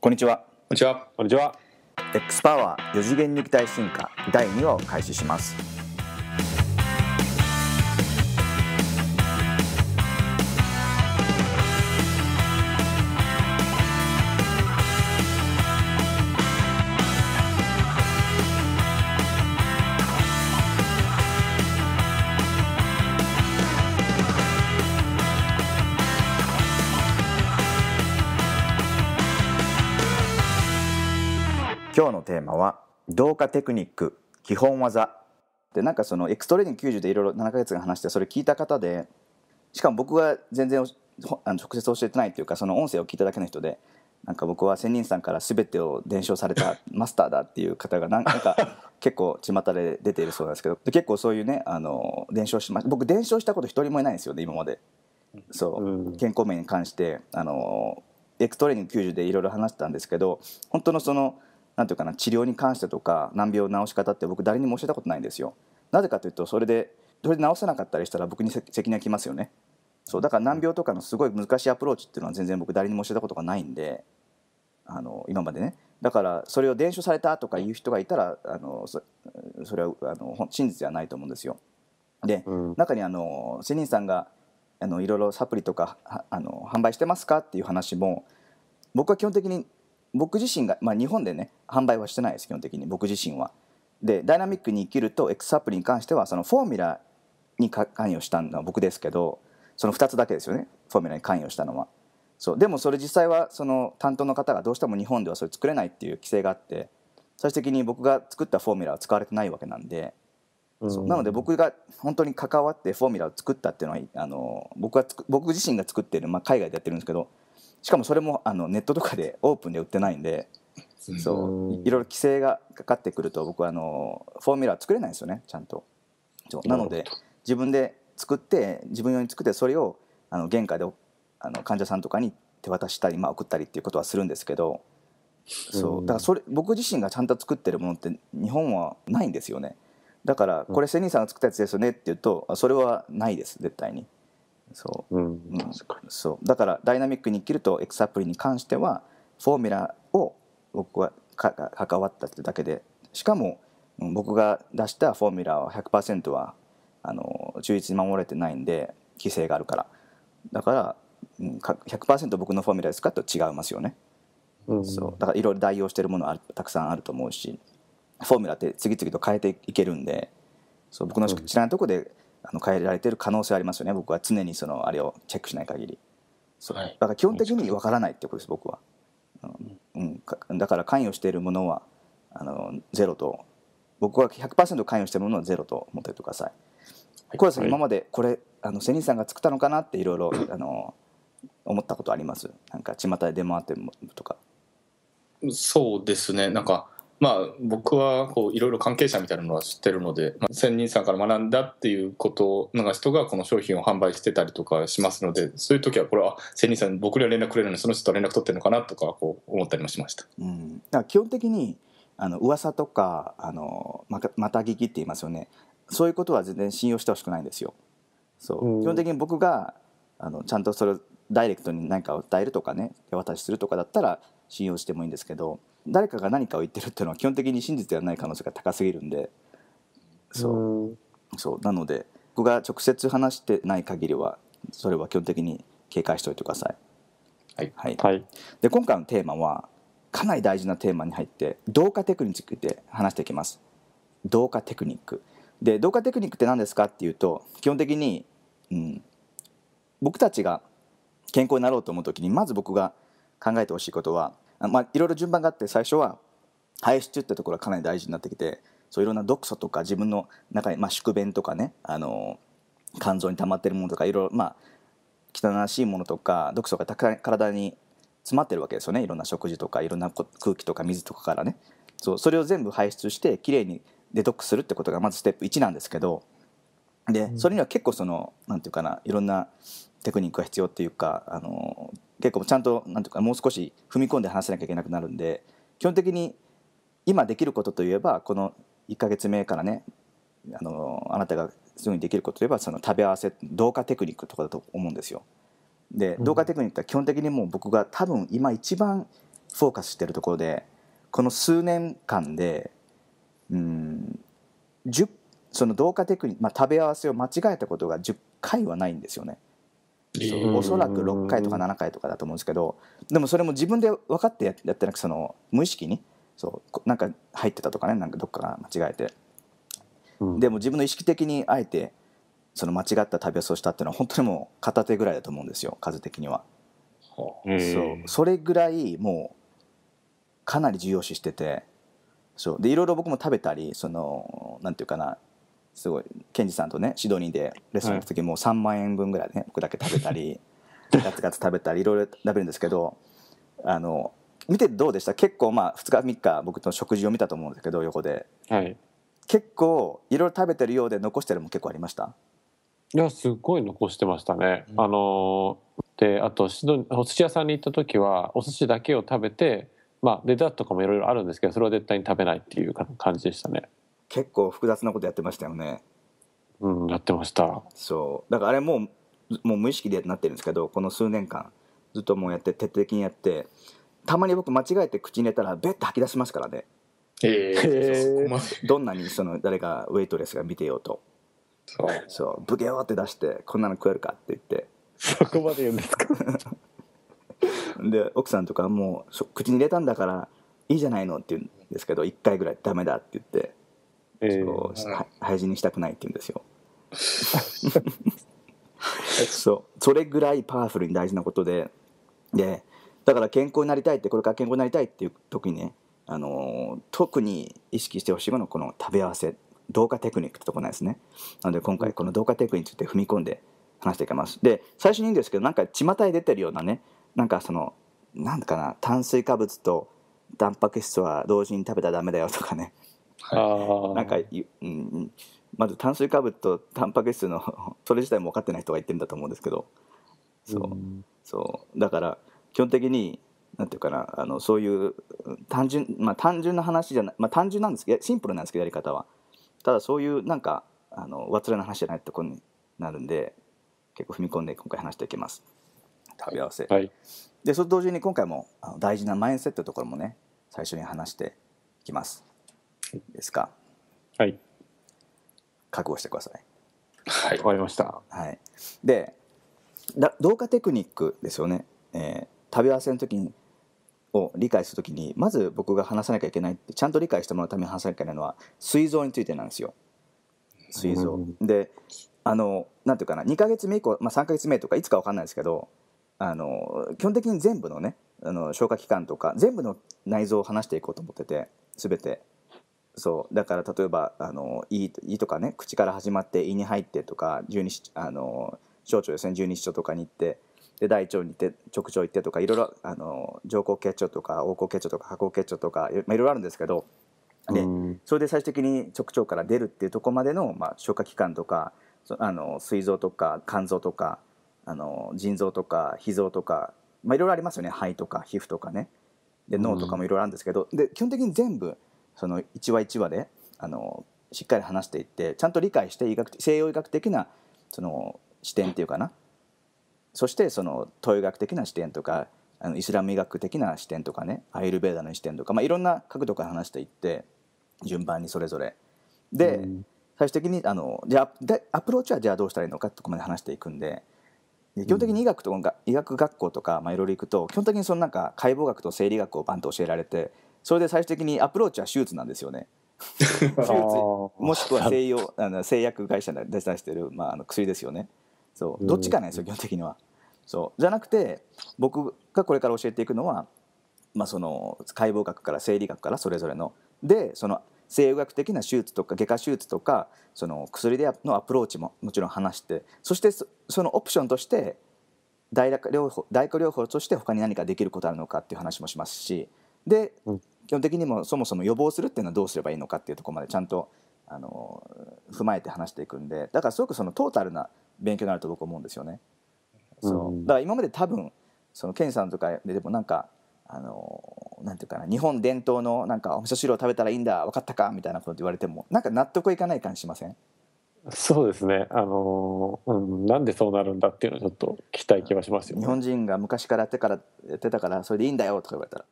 こんにちは。こんにちは。こんにちは。X パワー4次元肉体進化第2話を開始します。今日のテーマは動化テクニック基本技。でなんかそのエクストレーニング90でいろいろ7ヶ月間話してそれ聞いた方でしかも僕が全然ほあの直接教えてないっていうかその音声を聞いただけの人でなんか僕は仙人さんから全てを伝承された マスターだっていう方がなんか結構巷で出ているそうなんですけどで結構そういうねあの伝承しま僕伝承したこと一人もいないんですよね今まで。そう、うん。健康面に関してあのエクストレーニング90でいろいろ話したんですけど本当のそのなんていうかな治療に関してとか難病の治し方って僕誰にも教えたことないんですよ。なぜかというとそれでそれで治せなかったりしたら僕に責責任がきますよね。そうだから難病とかのすごい難しいアプローチっていうのは全然僕誰にも教えたことがないんであの今までね。だからそれを伝承されたとかいう人がいたらあのそそれはあの真実ではないと思うんですよ。で、うん。中にあの仙人さんがあのいろいろサプリとかはあの販売してますかっていう話も僕は基本的に僕自身が、まあ、日本でね販売はしてないです基本的に僕自身は。でダイナミックに生きると X サプリに関してはそのフォーミュラにか関与したのは僕ですけどその2つだけですよねフォーミュラに関与したのは。そうでもそれ実際はその担当の方がどうしても日本ではそれ作れないっていう規制があって最終的に僕が作ったフォーミュラは使われてないわけなんで。そうなので僕が本当に関わってフォーミュラを作ったっていうのはあの僕がつく僕自身が作ってる、まあ、海外でやってるんですけどしかもそれもあのネットとかでオープンで売ってないんでそううんいいろいろ規制がかかってくると僕はあのフォーミュラは作れないんですよねちゃんと。そう。なので自分で作って自分用に作ってそれをあの原価であの患者さんとかに手渡したり、まあ、送ったりっていうことはするんですけどそう。うん。だからそれ僕自身がちゃんと作ってるものって日本はないんですよね。だからこれ仙人さんが作ったやつですよねって言うとあそれはないです絶対にそう。うん。そう。だからダイナミックに生きるとエクサプリに関してはフォーミュラを僕はかか関わったってだけでしかもうん僕が出したフォーミュラは100%はあの忠実に守られてないんで規制があるから。だから、うん、か100%僕のフォーミュラですかと違いますよね、うん、そう。だからいろいろ代用してるものはたくさんあると思うしフォーミュラって次々と変えていけるんでそう僕の知らないところであの変えられてる可能性ありますよね。僕は常にそのあれをチェックしない限り。そう。はい。だから基本的にわからないってことです僕は、うん。うん、かだから関与しているものはあのゼロと僕は100%関与しているものはゼロと思っておいてください。小林さん、はい。今までこれあの仙人さんが作ったのかなっていろいろ あの思ったことあります？なんか巷で出回ってるとか。そうですね。なんか、まあ、僕はこういろいろ関係者みたいなのは知ってるので、まあ、仙人さんから学んだっていうことなんか人がこの商品を販売してたりとかしますのでそういう時はこれはあ仙人さん僕には連絡くれるのにその人と連絡取ってるのかなとかこう思ったりもしました。うん、だから基本的にあの噂とかあのまたまた聞きって言いますよね。そういうことは全然信用してほしくないんですよ。そう、うん。基本的に僕があのちゃんとそれをダイレクトに何かを伝えるとかね手渡しするとかだったら信用してもいいんですけど誰かが何かを言ってるっていうのは基本的に真実ではない可能性が高すぎるんで。そう。うん。そう。なので僕が直接話してない限りはそれは基本的に警戒しておいてください。はい。はい、はい。で今回のテーマはかなり大事なテーマに入って同化テクニックについて話していきます。同化テクニック。で同化テクニックって何ですかっていうと基本的に、うん、僕たちが健康になろうと思う時にまず僕が考えてほしいことはあまあいろいろ順番があって最初は排出ってところがかなり大事になってきてそういろんな毒素とか自分の中に、まあ、宿便とかねあの肝臓に溜まってるものとかいろいろまあ汚らしいものとか毒素がたくさん体に詰まってるわけですよね。いろんな食事とかいろんなこ空気とか水とかからね。そうそれを全部排出してきれいにデトックスするってことがまずステップ1なんですけどでそれには結構そのなんていうかないろんなテクニックが必要っていうかあの結構ちゃんとなんていうかもう少し踏み込んで話さなきゃいけなくなるんで基本的に今できることといえばこの1ヶ月目からねあのあなたがすぐにできることといえばその食べ合わせ同化テクニックとかだと思うんですよ。でうん同化テクニックは基本的にもう僕が多分今一番フォーカスしてるところでこの数年間でうん10その同化テクニック、まあ、食べ合わせを間違えたことが10回はないんですよね。おそらく6回とか7回とかだと思うんですけどでもそれも自分で分かってやってなくその無意識にそうこなんか入ってたとかねなんかどっかが間違えて。うん。でも自分の意識的にあえてその間違った食べをしたっていうのは本当にもう片手ぐらいだと思うんですよ数的には。は。へー。そうそれぐらいもうかなり重要視してて。そう。でいろいろ僕も食べたりそのなんていうかなすごいケンジさんとねシドニーでレストラン行った時もう3万円分ぐらいね僕だけ食べたり ガツガツ食べたりいろいろ食べるんですけどあの見ててどうでした？結構まあ2日3日僕と食事を見たと思うんですけど横で。はい。結構いろいろ食べてるようで残してるのも結構ありました？いやすっごい残してましたね、うん。あのであとシドニお寿司屋さんに行った時はお寿司だけを食べてまあデザートとかもいろいろあるんですけどそれは絶対に食べないっていうか感じでしたね結構複雑なことやってましたよね。うん。やってました。そう。だからあれもうもう無意識でなってるんですけどこの数年間ずっともうやって徹底的にやってたまに僕間違えて口に入れたらベッて吐き出しますからね。えへー。ー、そこまでどんなにその誰かウェイトレスが見てようと。そう。そう。ブゲオって出してこんなの食えるかって言って。そこまで言うんですか？で奥さんとかもうそ口に入れたんだからいいじゃないのって言うんですけど1回ぐらいダメだって言って、えー。は廃人にしたくない。って言うんですよそう。それぐらいパワフルに大事なことで。でだから健康になりたいってこれから健康になりたいっていう時にね、あのー特に意識してほしいのはこの食べ合わせ同化テクニックってとこなんですね。なので今回この同化テクニックについて踏み込んで話していきます。で最初にいいんですけどなんか巷に出てるようなねなんかそのなんだかな炭水化物とタンパク質は同時に食べたらダメだよとかねあー。なんかい、うんうん、まず炭水化物とタンパク質の それ自体も分かってない人が言ってるんだと思うんですけど。そう,、ん。そう。だから基本的になんていうかなあのそういう単純まあ単純な話じゃない、まあ、単純なんですけどシンプルなんですけどやり方は。ただそういうなんかあの上っ面な話じゃないところになるんで結構踏み込んで今回話していきます。食べ合わせ、はい。でそれと同時に今回もあの大事なマインドセットのところもね最初に話していきますですか？はい。覚悟してください。はいわかりました。はい、でだ同化テクニックですよね、えー食べ合わせの時にを理解する時にまず僕が話さなきゃいけないってちゃんと理解してもらうために話さなきゃいけないのは膵臓についてなんですよ。膵臓、うん。であのなんていうかな2ヶ月目以降、まあ、3ヶ月目とかいつか分かんないですけどあの基本的に全部のねあの消化器官とか全部の内臓を話していこうと思ってて全てそう。だから例えばあの胃胃とかね口から始まって胃に入ってとか十二指あの小腸ですね十二指腸とかに行ってで大腸に行って直腸行ってとかいろいろあの上行結腸とか横行結腸とか下行結腸とかいろまあいろいろあるんですけどでうん。それで最終的に直腸から出るっていうところまでの、まあ、消化器官とかそあの膵臓とか肝臓とかあの腎臓とか脾臓とか、まあ、いろいろありますよね。肺とか皮膚とかね。で脳とかもいろいろあるんですけど、で基本的に全部その一話一話であのしっかり話していってちゃんと理解して医学西洋医学的なその視点っていうかな。そしてその東洋医学的な視点とかあのイスラム医学的な視点とかねアイルベーダの視点とか、まあ、いろんな角度から話していって順番にそれぞれ。で、うん。最終的にあのじゃあでアプローチはじゃあどうしたらいいのかってとこまで話していくんでで基本的に医学とか、医学学校とか、まあ、いろいろ行くと基本的にそのなんか解剖学と生理学をバンと教えられてそれで最終的にアプローチは手術なんですよね。手術。もしくは西洋 あの製薬会社で出してる、まあ、あの薬ですよね。そう。どっちかなんですよ基本的には。そう。じゃなくて僕がこれから教えていくのは、まあ、その解剖学から生理学からそれぞれの。でその西洋学的な手術とか外科手術とかその薬でのアプローチももちろん話してそしてそそのオプションとして代薬療法代行療法として他に何かできることあるのかっていう話もしますし。で、うん基本的にもそもそも予防するっていうのはどうすればいいのかっていうところまでちゃんとあの踏まえて話していくんでだからすごくそのトータルな勉強になると僕思うんですよね。そう。うん。だから今まで多分そのケンさんとかででもなんかあのなんていうかな日本伝統のなんかお味噌汁を食べたらいいんだ分かったかみたいなこと言われてもなんか納得いかない感じしません？そうですね。あのーうんなんでそうなるんだっていうのをちょっと聞きたい気はしますよね。日本人が昔からやってからやってたからそれでいいんだよとか言われたら